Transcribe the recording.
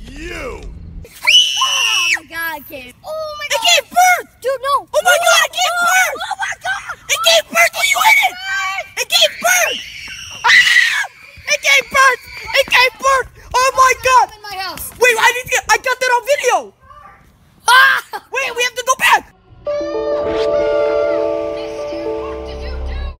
You! Oh my god, kid.